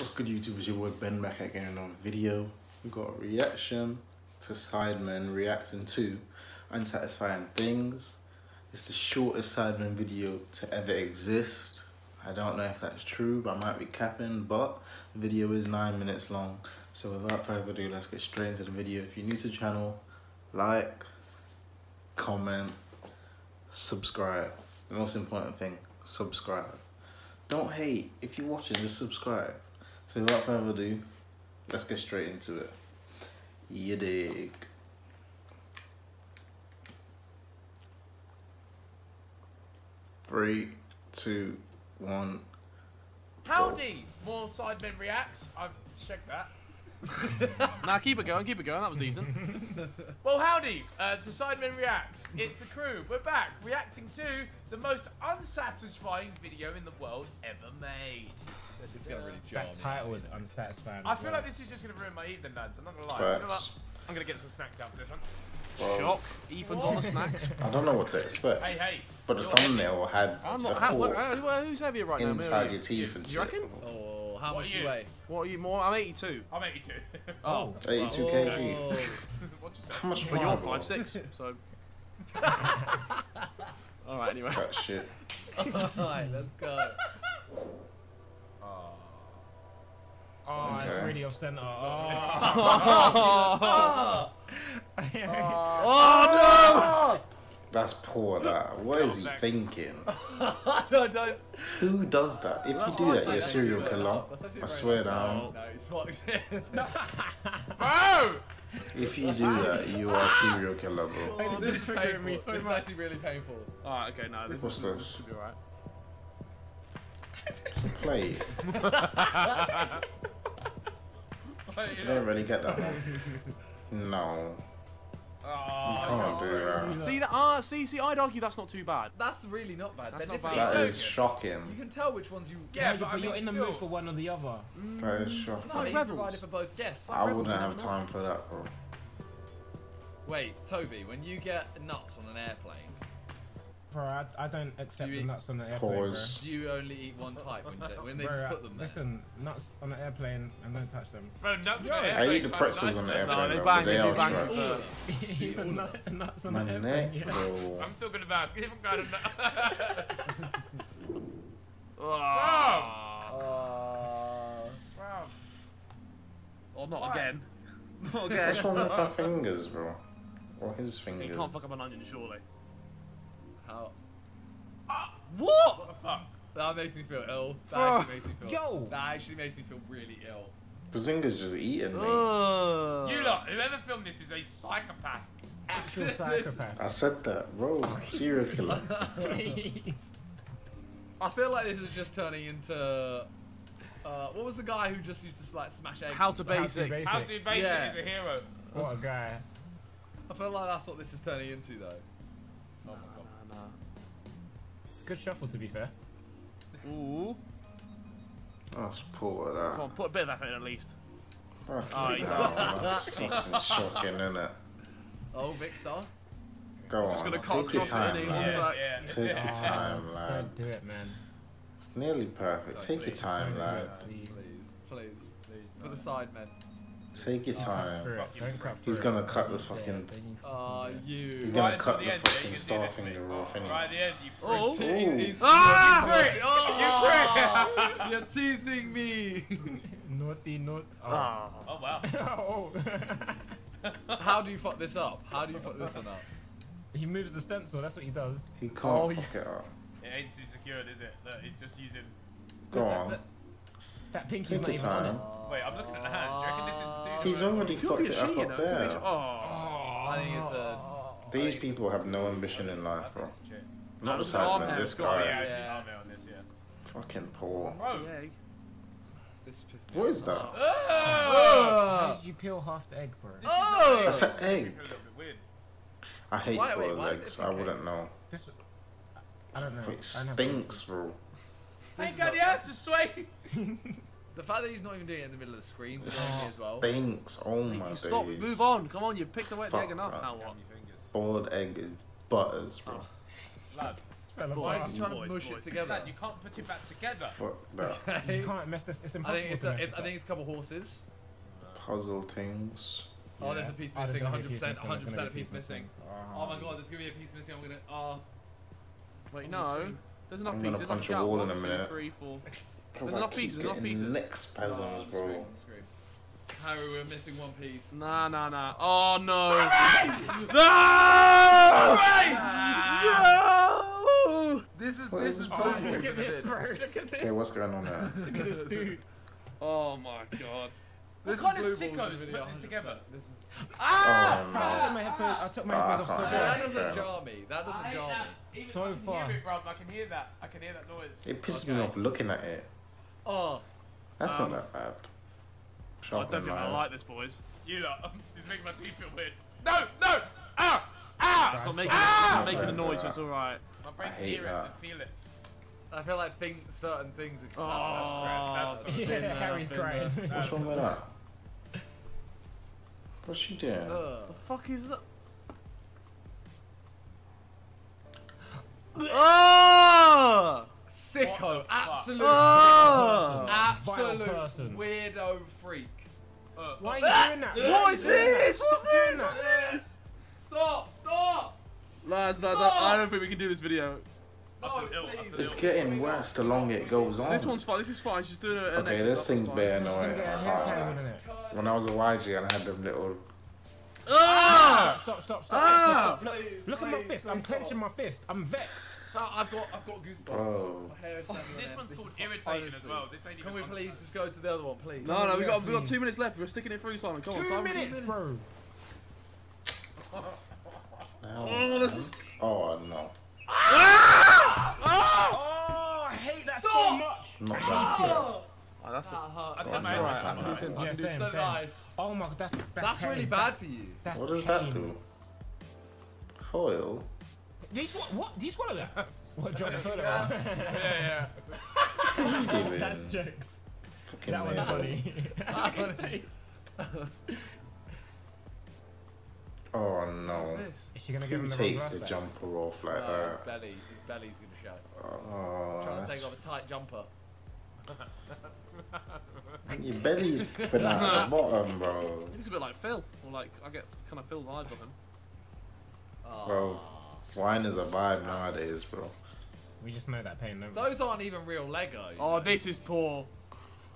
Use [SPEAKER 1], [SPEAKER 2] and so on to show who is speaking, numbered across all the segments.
[SPEAKER 1] What's good YouTube? It's your boy Ben back again on video. We've got a reaction to Sidemen reacting to unsatisfying things. It's the shortest Sidemen video to ever exist. I don't know if that's true, but I might be capping, but the video is nine minutes long. So without further ado, let's get straight into the video. If you're new to the channel, like, comment, subscribe. The most important thing, subscribe. Don't hate. If you're watching, just subscribe. So without further ado, let's get straight into it. You dig. Three, two, one.
[SPEAKER 2] Howdy! More Sidemen reacts. I've checked that.
[SPEAKER 3] nah, keep it going, keep it going. That was decent.
[SPEAKER 2] Well, howdy uh, to Sidemen reacts. It's the crew. We're back reacting to the most unsatisfying video in the world ever made.
[SPEAKER 4] It's gonna really jar
[SPEAKER 5] That
[SPEAKER 4] me.
[SPEAKER 5] title is unsatisfying.
[SPEAKER 2] I
[SPEAKER 5] as
[SPEAKER 2] feel
[SPEAKER 5] well.
[SPEAKER 2] like this is just gonna ruin my evening, lads. I'm not gonna lie. You know what? I'm gonna get some snacks out for this one.
[SPEAKER 1] Well,
[SPEAKER 3] Shock. Ethan's on the snacks.
[SPEAKER 1] I don't know what to expect,
[SPEAKER 2] Hey, hey.
[SPEAKER 1] but the
[SPEAKER 2] you're
[SPEAKER 1] thumbnail had
[SPEAKER 3] I'm
[SPEAKER 1] the
[SPEAKER 3] not. How,
[SPEAKER 1] fork
[SPEAKER 3] uh, who's heavier right now? me or
[SPEAKER 1] inside
[SPEAKER 3] you?
[SPEAKER 1] your teeth and
[SPEAKER 3] You
[SPEAKER 1] shit.
[SPEAKER 3] reckon?
[SPEAKER 4] Oh, how
[SPEAKER 2] What
[SPEAKER 4] much
[SPEAKER 2] are
[SPEAKER 4] do you
[SPEAKER 2] you?
[SPEAKER 4] weigh?
[SPEAKER 3] What are you more? I'm 82.
[SPEAKER 2] I'm 82.
[SPEAKER 3] Oh,
[SPEAKER 1] 82
[SPEAKER 4] Oh.
[SPEAKER 1] kg.
[SPEAKER 2] What'd you say?
[SPEAKER 1] How much
[SPEAKER 3] but
[SPEAKER 1] more?
[SPEAKER 3] you're five six. So. All right. Anyway.
[SPEAKER 1] That shit.
[SPEAKER 4] Alright, let's go.
[SPEAKER 5] Oh, it's
[SPEAKER 1] Okay.
[SPEAKER 5] really off oh. center. Oh.
[SPEAKER 3] Oh, oh
[SPEAKER 1] That's poor. That. What is he
[SPEAKER 2] Next.
[SPEAKER 1] thinking?
[SPEAKER 4] no, don't.
[SPEAKER 1] Who does that? If
[SPEAKER 4] That's
[SPEAKER 1] you do that, you're a serial killer. I swear
[SPEAKER 4] nice.
[SPEAKER 1] down.
[SPEAKER 4] No, he's fucked.
[SPEAKER 2] Bro!
[SPEAKER 1] If you do that, you are a serial killer, bro.
[SPEAKER 5] Hey,
[SPEAKER 4] this
[SPEAKER 5] this
[SPEAKER 4] is
[SPEAKER 5] is triggering
[SPEAKER 4] painful.
[SPEAKER 5] me so
[SPEAKER 4] this is
[SPEAKER 5] much.
[SPEAKER 4] actually really painful.
[SPEAKER 3] All right. Okay. No. This
[SPEAKER 1] What's
[SPEAKER 3] is,
[SPEAKER 1] this?
[SPEAKER 3] should be alright.
[SPEAKER 1] Play. It.
[SPEAKER 2] Wait,
[SPEAKER 1] You
[SPEAKER 2] you
[SPEAKER 1] don't really get that one. No. You
[SPEAKER 2] Oh,
[SPEAKER 1] can't do that.
[SPEAKER 3] See that? Ah, see, see. I'd argue that's not too bad.
[SPEAKER 4] That's really not bad.
[SPEAKER 3] That's
[SPEAKER 4] They're
[SPEAKER 3] not bad.
[SPEAKER 1] That
[SPEAKER 2] joking.
[SPEAKER 1] shocking.
[SPEAKER 4] You can tell which ones you.
[SPEAKER 2] Yeah,
[SPEAKER 5] Yeah,
[SPEAKER 2] but I
[SPEAKER 5] but you're in the mood for one or the other.
[SPEAKER 1] That is shocking.
[SPEAKER 4] No,
[SPEAKER 3] like
[SPEAKER 4] he's
[SPEAKER 3] Rebels.
[SPEAKER 4] provided for both guests.
[SPEAKER 1] I
[SPEAKER 3] Rebels,
[SPEAKER 1] wouldn't have
[SPEAKER 3] never
[SPEAKER 1] time for that, bro.
[SPEAKER 4] Wait, Toby, when you get nuts on an airplane,
[SPEAKER 5] Bro, I, I don't accept
[SPEAKER 4] Do
[SPEAKER 5] the nuts on the airplane,
[SPEAKER 1] Pause.
[SPEAKER 4] do you only eat one type when they, when they
[SPEAKER 5] bro.
[SPEAKER 4] just put them there?
[SPEAKER 5] listen, nuts on the airplane and don't touch them.
[SPEAKER 2] Bro, nuts
[SPEAKER 4] Yo,
[SPEAKER 2] on the
[SPEAKER 1] I eat the pretzels on the airplane.
[SPEAKER 3] No, they
[SPEAKER 1] though,
[SPEAKER 3] bang.
[SPEAKER 1] but
[SPEAKER 3] They do
[SPEAKER 1] are
[SPEAKER 3] bang
[SPEAKER 1] trash.
[SPEAKER 5] Even nut, nuts on
[SPEAKER 1] My
[SPEAKER 5] the
[SPEAKER 1] neck,
[SPEAKER 5] airplane, yeah.
[SPEAKER 2] I'm talking about different kind of nut.
[SPEAKER 3] Ah.
[SPEAKER 4] Uh,
[SPEAKER 2] Wow.
[SPEAKER 3] Or not
[SPEAKER 2] Why?
[SPEAKER 3] again. Not
[SPEAKER 1] What's wrong with my fingers, bro? Or his fingers?
[SPEAKER 3] You can't fuck up an onion, surely.
[SPEAKER 4] How?
[SPEAKER 3] What?
[SPEAKER 2] What the fuck?
[SPEAKER 4] That makes me feel ill. That
[SPEAKER 3] Fuck.
[SPEAKER 4] actually makes me feel.
[SPEAKER 5] Yo!
[SPEAKER 4] That actually makes me feel really ill.
[SPEAKER 1] Behzinga's just eating me.
[SPEAKER 3] Uh.
[SPEAKER 2] You lot, whoever filmed this is a psychopath.
[SPEAKER 5] Actual psychopath.
[SPEAKER 1] I said that, bro. Serial killer.
[SPEAKER 5] Please.
[SPEAKER 4] I feel like this is just turning into. Uh, what was the guy who just used to like smash eggs?
[SPEAKER 3] How to
[SPEAKER 4] and stuff?
[SPEAKER 3] basic.
[SPEAKER 5] basic.
[SPEAKER 2] How to basic
[SPEAKER 4] Yeah.
[SPEAKER 2] is a hero.
[SPEAKER 5] What a guy.
[SPEAKER 4] I feel like that's what this is turning into, though. My god.
[SPEAKER 5] Good shuffle, to be fair.
[SPEAKER 3] Ooh.
[SPEAKER 1] That's poor, that.
[SPEAKER 3] Come on, put a bit of effort in at least.
[SPEAKER 1] Fucking
[SPEAKER 3] Oh, he's
[SPEAKER 1] hell,
[SPEAKER 3] out.
[SPEAKER 1] That's fucking shocking, innit?
[SPEAKER 4] Oh, Big Star.
[SPEAKER 1] Go
[SPEAKER 3] Just
[SPEAKER 1] on.
[SPEAKER 3] gonna cut
[SPEAKER 1] Take your
[SPEAKER 3] across it,
[SPEAKER 1] time,
[SPEAKER 3] innit?
[SPEAKER 1] lad.
[SPEAKER 2] Yeah, yeah.
[SPEAKER 1] Take your
[SPEAKER 5] Oh,
[SPEAKER 1] time, lad.
[SPEAKER 5] Don't do it, man.
[SPEAKER 1] It's nearly perfect. Take your time,
[SPEAKER 5] Don't
[SPEAKER 1] lad.
[SPEAKER 5] it, please.
[SPEAKER 4] Please, please, please. For the Sidemen.
[SPEAKER 1] Take your
[SPEAKER 5] Cut
[SPEAKER 1] time.
[SPEAKER 5] through it.
[SPEAKER 2] Fucking
[SPEAKER 5] Don't cut
[SPEAKER 1] He's gonna cut the fucking.
[SPEAKER 5] then you-
[SPEAKER 4] Ah.
[SPEAKER 1] He's gonna
[SPEAKER 2] Right
[SPEAKER 1] cut
[SPEAKER 2] until
[SPEAKER 1] the
[SPEAKER 2] end,
[SPEAKER 1] fucking
[SPEAKER 2] you can do
[SPEAKER 1] star finger
[SPEAKER 2] mate.
[SPEAKER 1] off, innit?
[SPEAKER 2] Right at the end, you
[SPEAKER 3] Oh.
[SPEAKER 2] prick.
[SPEAKER 1] Ooh.
[SPEAKER 4] He's-
[SPEAKER 3] Ah!
[SPEAKER 4] You prick!
[SPEAKER 2] You
[SPEAKER 4] Oh, You're teasing me.
[SPEAKER 5] Naughty, naughty. Oh.
[SPEAKER 3] Ah.
[SPEAKER 2] Oh wow.
[SPEAKER 5] oh.
[SPEAKER 4] How do you fuck this up? How do you fuck this one up?
[SPEAKER 5] he moves the stencil, that's what he does.
[SPEAKER 1] He can't
[SPEAKER 3] Oh,
[SPEAKER 1] fuck it up.
[SPEAKER 2] It ain't too secured, is it? Look, he's just using.
[SPEAKER 1] Go on.
[SPEAKER 5] That pinky's
[SPEAKER 1] Take
[SPEAKER 5] not
[SPEAKER 1] your
[SPEAKER 5] even on
[SPEAKER 1] time.
[SPEAKER 2] Wait, I'm looking at the hands. Do you reckon this is-
[SPEAKER 1] He's already
[SPEAKER 3] Could
[SPEAKER 1] fucked it up up
[SPEAKER 3] know. Could be a she.
[SPEAKER 1] there.
[SPEAKER 3] Oh.
[SPEAKER 4] I think it's a.
[SPEAKER 1] These people have no ambition in life, bro. Not the
[SPEAKER 3] Arm
[SPEAKER 1] side man, this
[SPEAKER 3] it's got-
[SPEAKER 2] Oh,
[SPEAKER 1] guy.
[SPEAKER 2] yeah,
[SPEAKER 4] Yeah.
[SPEAKER 2] I'm on this, yeah.
[SPEAKER 1] Fucking poor.
[SPEAKER 2] Bro.
[SPEAKER 3] Yeah.
[SPEAKER 4] This pissed me off.
[SPEAKER 1] that?
[SPEAKER 2] Oh! Ah!
[SPEAKER 5] How did you peel half the egg, bro?
[SPEAKER 2] This is
[SPEAKER 4] Oh!
[SPEAKER 1] That's an
[SPEAKER 2] this makes me
[SPEAKER 1] egg.
[SPEAKER 2] feel a little bit weird.
[SPEAKER 1] I hate
[SPEAKER 4] Why-
[SPEAKER 1] boiled
[SPEAKER 4] why is it
[SPEAKER 1] eggs. I wouldn't know.
[SPEAKER 5] This. I don't know.
[SPEAKER 1] It stinks, bro.
[SPEAKER 2] I ain't got the ass to sway.
[SPEAKER 4] The fact that he's not even doing it in the middle of the screen is annoying as well.
[SPEAKER 1] Stinks. Oh my
[SPEAKER 3] You stop.
[SPEAKER 1] days.
[SPEAKER 3] Move on. Come on. You've picked the at the egg
[SPEAKER 1] Fuck
[SPEAKER 3] enough.
[SPEAKER 1] that.
[SPEAKER 3] Now
[SPEAKER 2] Count
[SPEAKER 3] what?
[SPEAKER 1] Boiled egg is butters, bro.
[SPEAKER 3] Oh.
[SPEAKER 2] Lad,
[SPEAKER 5] Fell
[SPEAKER 4] Why
[SPEAKER 5] apart.
[SPEAKER 4] is he trying
[SPEAKER 3] Boys,
[SPEAKER 4] to mush
[SPEAKER 3] boys.
[SPEAKER 4] it together?
[SPEAKER 2] Lad, you can't put it back together.
[SPEAKER 1] Fuck that.
[SPEAKER 4] Okay.
[SPEAKER 5] You can't mess this. It's
[SPEAKER 4] I
[SPEAKER 5] impossible.
[SPEAKER 4] think it's
[SPEAKER 5] to
[SPEAKER 4] a,
[SPEAKER 5] mess
[SPEAKER 4] it,
[SPEAKER 5] this
[SPEAKER 4] I think it's a couple horses.
[SPEAKER 1] Puzzle things.
[SPEAKER 4] Oh, there's a piece
[SPEAKER 5] Oh, there's
[SPEAKER 4] missing.
[SPEAKER 5] gonna
[SPEAKER 4] 100%.
[SPEAKER 5] piece
[SPEAKER 4] 100% a
[SPEAKER 5] be
[SPEAKER 4] piece missing. Oh my god, there's gonna be a piece missing. I'm gonna. Oh.
[SPEAKER 3] Wait, no.
[SPEAKER 4] screen.
[SPEAKER 3] There's enough
[SPEAKER 1] I'm gonna
[SPEAKER 3] pieces.
[SPEAKER 1] punch
[SPEAKER 3] Look
[SPEAKER 1] a
[SPEAKER 3] out.
[SPEAKER 1] wall
[SPEAKER 3] One,
[SPEAKER 1] in a
[SPEAKER 3] two,
[SPEAKER 1] minute.
[SPEAKER 3] Three, four.
[SPEAKER 1] There's
[SPEAKER 3] enough pieces, enough pieces.
[SPEAKER 1] Neck
[SPEAKER 4] Oh,
[SPEAKER 1] spasms,
[SPEAKER 4] on the
[SPEAKER 1] bro.
[SPEAKER 4] on the screen. Harry, we're missing one piece.
[SPEAKER 3] Nah, nah, nah. Oh no. No!
[SPEAKER 4] This is
[SPEAKER 1] What
[SPEAKER 4] this
[SPEAKER 1] is
[SPEAKER 4] is
[SPEAKER 5] Oh, look at this, bro. Look at
[SPEAKER 1] Okay,
[SPEAKER 5] this.
[SPEAKER 1] what's going on there?
[SPEAKER 5] Look at this dude.
[SPEAKER 3] Oh my god.
[SPEAKER 2] What kind of sickos put
[SPEAKER 4] video,
[SPEAKER 2] this
[SPEAKER 4] 100%.
[SPEAKER 2] together?
[SPEAKER 4] This is.
[SPEAKER 5] I took
[SPEAKER 1] Oh
[SPEAKER 5] my headphones. I took my
[SPEAKER 1] Ah,
[SPEAKER 5] headphones off so
[SPEAKER 1] can't
[SPEAKER 4] that doesn't jar me. That
[SPEAKER 2] I
[SPEAKER 4] doesn't jar me.
[SPEAKER 2] that. Even
[SPEAKER 5] So
[SPEAKER 2] I can hear it, bro. I can hear that. I can hear that noise.
[SPEAKER 1] It pisses me off looking at it.
[SPEAKER 4] Oh,
[SPEAKER 1] That's
[SPEAKER 3] Um,
[SPEAKER 1] not that bad.
[SPEAKER 3] I don't think I like this, boys.
[SPEAKER 2] You lot, he's making my teeth feel weird. No, no! Ah! Ah!
[SPEAKER 3] It's not making,
[SPEAKER 2] Ah!
[SPEAKER 3] it's not making a noise, so it's alright.
[SPEAKER 2] My brain
[SPEAKER 1] I
[SPEAKER 2] can
[SPEAKER 1] hate
[SPEAKER 2] hear it and feel it.
[SPEAKER 4] I feel like think certain things. Are,
[SPEAKER 3] Oh,
[SPEAKER 2] that's- that's-
[SPEAKER 3] been
[SPEAKER 5] Yeah,
[SPEAKER 3] there,
[SPEAKER 5] Harry's crying.
[SPEAKER 3] there.
[SPEAKER 1] What's wrong with that? What's she doing?
[SPEAKER 4] Ugh.
[SPEAKER 3] The fuck is that? Oh!
[SPEAKER 4] Sicko,
[SPEAKER 2] What
[SPEAKER 5] person.
[SPEAKER 4] weirdo freak.
[SPEAKER 2] Uh,
[SPEAKER 5] Why are you doing that? Why
[SPEAKER 3] What
[SPEAKER 5] are
[SPEAKER 3] is
[SPEAKER 5] you doing that?
[SPEAKER 3] this? What's this?
[SPEAKER 5] that.
[SPEAKER 3] What's this?
[SPEAKER 4] Stop! Stop!
[SPEAKER 3] Lads, lads,
[SPEAKER 4] Stop!
[SPEAKER 3] I don't think we can do this video.
[SPEAKER 4] No,
[SPEAKER 2] feel ill, I
[SPEAKER 4] please.
[SPEAKER 2] feel
[SPEAKER 1] It's getting worse the longer it goes on.
[SPEAKER 3] This one's fine, this is fine, she's doing it.
[SPEAKER 1] Okay, this thing's bare annoying.
[SPEAKER 5] Yeah, hair tangled in it.
[SPEAKER 1] When I was a YG and I had them little.
[SPEAKER 3] Ah!
[SPEAKER 5] Stop, stop, stop.
[SPEAKER 3] Ah!
[SPEAKER 5] Stop. Look, look at my
[SPEAKER 4] please,
[SPEAKER 5] fist. I'm
[SPEAKER 4] please
[SPEAKER 5] clenching
[SPEAKER 4] stop.
[SPEAKER 5] my fist. I'm vexed.
[SPEAKER 4] Oh, I've got, I've got goosebumps.
[SPEAKER 1] Bro.
[SPEAKER 4] My hair is standing
[SPEAKER 2] This one's
[SPEAKER 4] This
[SPEAKER 2] called
[SPEAKER 4] is-
[SPEAKER 2] irritating as well. This ain't
[SPEAKER 4] Can
[SPEAKER 2] even
[SPEAKER 4] we please just go to the other one, please?
[SPEAKER 3] No, no, we got, we got two minutes left. We're sticking it through, Simon. Come on,
[SPEAKER 5] Two minutes, bro.
[SPEAKER 3] Oh, this is.
[SPEAKER 1] Oh no. Ah! Ah!
[SPEAKER 5] Oh, I hate that so much.
[SPEAKER 1] Not
[SPEAKER 5] I
[SPEAKER 1] that.
[SPEAKER 5] hate it.
[SPEAKER 3] Oh, that's
[SPEAKER 4] oh,
[SPEAKER 3] That
[SPEAKER 4] hurt.
[SPEAKER 2] I
[SPEAKER 1] That's
[SPEAKER 2] took my
[SPEAKER 1] right.
[SPEAKER 2] head
[SPEAKER 1] That's
[SPEAKER 2] back.
[SPEAKER 1] right.
[SPEAKER 5] Yeah, same,
[SPEAKER 4] did
[SPEAKER 5] same. Oh my god, that's that's,
[SPEAKER 4] That's really bad for you.
[SPEAKER 5] That's
[SPEAKER 1] What does that do? Foil?
[SPEAKER 5] Did you swallow? What? Did you swallow that? What drop the soda?
[SPEAKER 2] Yeah,
[SPEAKER 5] That's jokes.
[SPEAKER 1] Fucking
[SPEAKER 5] That one's
[SPEAKER 1] nasal.
[SPEAKER 5] funny. Look at his face.
[SPEAKER 1] Oh
[SPEAKER 3] what's
[SPEAKER 1] no.
[SPEAKER 3] this?
[SPEAKER 5] Is she gonna give
[SPEAKER 1] Who
[SPEAKER 5] him the
[SPEAKER 1] takes the jumper off like
[SPEAKER 4] No, his
[SPEAKER 1] that?
[SPEAKER 4] belly, his belly's gonna show.
[SPEAKER 1] Oh,
[SPEAKER 4] Trying to take off a tight jumper.
[SPEAKER 1] your belly's been at the bottom, bro.
[SPEAKER 3] He looks a bit like Phil. Or like, I get kind of Phil vibes of him.
[SPEAKER 4] Oh. Ah.
[SPEAKER 1] Bro. Wine is a vibe nowadays, bro.
[SPEAKER 5] We just know that pain, don't we?
[SPEAKER 4] Those aren't even real Lego.
[SPEAKER 3] Oh,
[SPEAKER 4] know.
[SPEAKER 3] this is poor.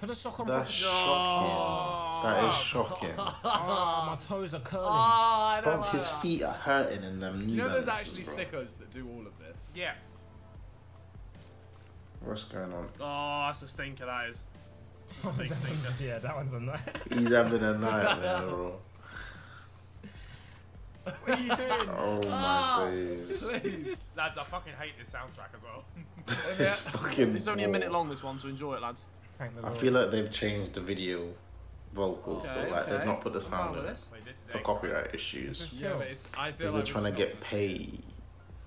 [SPEAKER 5] Put a sock on.
[SPEAKER 1] That's
[SPEAKER 5] properly.
[SPEAKER 1] shocking. Oh, that is shocking.
[SPEAKER 5] Oh, my toes are curling.
[SPEAKER 4] Oh, I don't
[SPEAKER 1] Bro,
[SPEAKER 4] like
[SPEAKER 1] his
[SPEAKER 4] that.
[SPEAKER 1] feet are hurting in them knee
[SPEAKER 4] You know, there's actually
[SPEAKER 1] bro.
[SPEAKER 4] sickos that do all of this.
[SPEAKER 2] yeah.
[SPEAKER 1] What's going on?
[SPEAKER 3] Oh, that's a stinker, that is. That's a big stinker.
[SPEAKER 5] yeah, that one's on there.
[SPEAKER 1] He's having a nightmare, bro.
[SPEAKER 5] what are you doing?
[SPEAKER 1] Oh my days.
[SPEAKER 2] Lads, I fucking hate this soundtrack as well.
[SPEAKER 1] It's fucking.
[SPEAKER 3] It's only a minute long, this one, so enjoy it, lads.
[SPEAKER 1] I feel like they've changed the video vocals, so like
[SPEAKER 3] okay.
[SPEAKER 1] they've not put the sound
[SPEAKER 3] with
[SPEAKER 1] in it
[SPEAKER 3] this.
[SPEAKER 2] Wait, this is
[SPEAKER 1] for copyright issues.
[SPEAKER 5] Is
[SPEAKER 4] Yeah, but it's, I feel
[SPEAKER 1] Because
[SPEAKER 4] like
[SPEAKER 1] they're trying to get paid.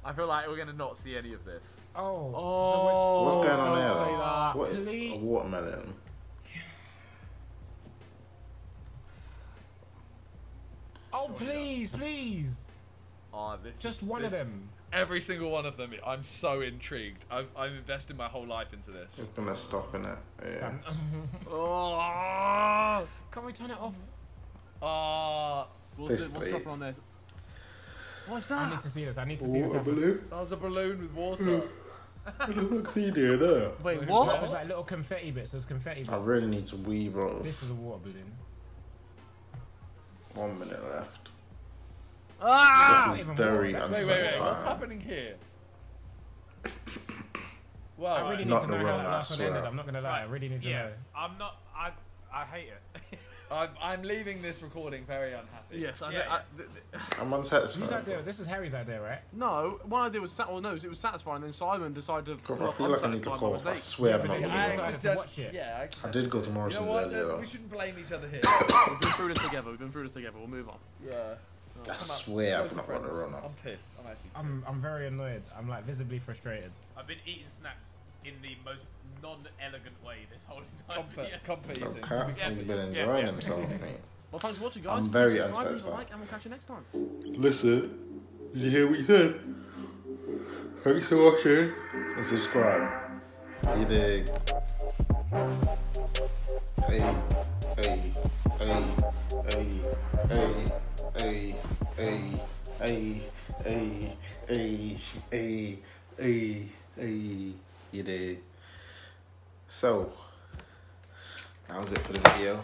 [SPEAKER 4] I feel like we're gonna not see any of this.
[SPEAKER 5] Oh.
[SPEAKER 3] Oh,
[SPEAKER 1] What's going on
[SPEAKER 3] don't
[SPEAKER 1] there?
[SPEAKER 3] say that.
[SPEAKER 1] What?
[SPEAKER 5] please.
[SPEAKER 1] A watermelon.
[SPEAKER 5] Oh, please, please.
[SPEAKER 4] Oh, this
[SPEAKER 5] Just
[SPEAKER 4] is-
[SPEAKER 5] one of
[SPEAKER 4] this-
[SPEAKER 5] them.
[SPEAKER 4] Every single one of them. I'm so intrigued. I've, I'm invested my whole life into this.
[SPEAKER 1] It's gonna stop in it. Yeah.
[SPEAKER 3] Oh,
[SPEAKER 5] Can we turn it off?
[SPEAKER 4] Ah,
[SPEAKER 3] what's, it,
[SPEAKER 1] This
[SPEAKER 3] what's
[SPEAKER 1] way.
[SPEAKER 3] on this? What's that?
[SPEAKER 5] I need to see this. I need to see this happen.
[SPEAKER 1] balloon?
[SPEAKER 4] that was a balloon with water.
[SPEAKER 1] What the fuck's he doing there?
[SPEAKER 3] Wait,
[SPEAKER 5] That
[SPEAKER 3] what?
[SPEAKER 5] was like little confetti bits. There's confetti
[SPEAKER 1] I really need to wee, bro.
[SPEAKER 5] This is a water balloon.
[SPEAKER 1] One minute left.
[SPEAKER 3] Ah!
[SPEAKER 1] This is very
[SPEAKER 5] water.
[SPEAKER 4] wait, wait, wait. What's happening here? Well,
[SPEAKER 5] I really need to know how
[SPEAKER 1] wrong,
[SPEAKER 5] that
[SPEAKER 1] I
[SPEAKER 5] last one ended. I'm not gonna lie. I really need to
[SPEAKER 2] Yeah,
[SPEAKER 5] know.
[SPEAKER 2] I'm not. I I hate it.
[SPEAKER 4] I'm, I'm leaving this recording very unhappy.
[SPEAKER 3] Yes, I,
[SPEAKER 2] Yeah,
[SPEAKER 3] I, th- th-
[SPEAKER 1] I'm
[SPEAKER 5] Whose
[SPEAKER 1] unsatisfied.
[SPEAKER 5] idea? This is Harry's idea, right?
[SPEAKER 3] no. One idea was sat. Well, no, it was satisfying. Then Simon decided to.
[SPEAKER 1] Bro,
[SPEAKER 3] pull
[SPEAKER 1] I feel like I need to call. I
[SPEAKER 3] mistake.
[SPEAKER 1] swear I'm not gonna
[SPEAKER 5] I decided to watch it.
[SPEAKER 4] Yeah, I,
[SPEAKER 1] I did go to
[SPEAKER 4] You
[SPEAKER 1] Morrison's
[SPEAKER 4] know what?
[SPEAKER 1] earlier.
[SPEAKER 4] We shouldn't blame each other here.
[SPEAKER 3] We've been through this together. We've been through this together. We'll move on.
[SPEAKER 4] yeah.
[SPEAKER 1] I swear I'm
[SPEAKER 4] closer
[SPEAKER 1] not gonna
[SPEAKER 4] friends.
[SPEAKER 1] run up.
[SPEAKER 4] I'm pissed. I'm actually.
[SPEAKER 5] I'm. I'm very annoyed. I'm like visibly frustrated.
[SPEAKER 2] I've been eating snacks in the most non-elegant way this whole entire
[SPEAKER 4] comfort,
[SPEAKER 2] video.
[SPEAKER 4] comfort
[SPEAKER 1] Oh,
[SPEAKER 4] eating.
[SPEAKER 1] cat,
[SPEAKER 2] Yeah,
[SPEAKER 1] he's been enjoying
[SPEAKER 2] yeah.
[SPEAKER 1] himself, mate.
[SPEAKER 3] Well, thanks for watching, guys.
[SPEAKER 1] I'm
[SPEAKER 3] Please
[SPEAKER 1] very
[SPEAKER 3] subscribe, leave a
[SPEAKER 1] unsatisfied.
[SPEAKER 3] like, and we'll catch you next time.
[SPEAKER 1] Listen, did you hear what he said? Thanks for watching and subscribe. You dig? Hey, hey, hey, hey, hey, Hey, hey, hey, hey, hey, hey, hey, you did. So, that was it for the video.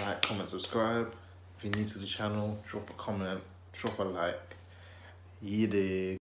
[SPEAKER 1] Like, comment, subscribe. If you're new to the channel, drop a comment, drop a like. You did.